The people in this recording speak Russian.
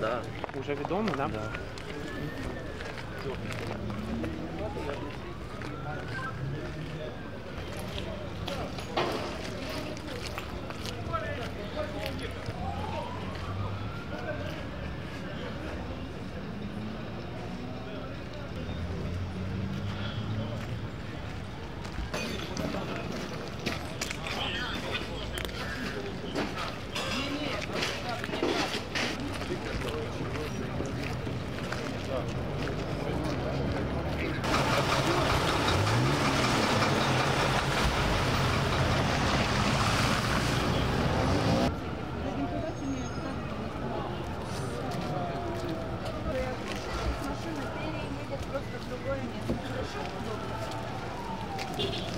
Да. Уже відомо, да? Да. Машина переедет просто в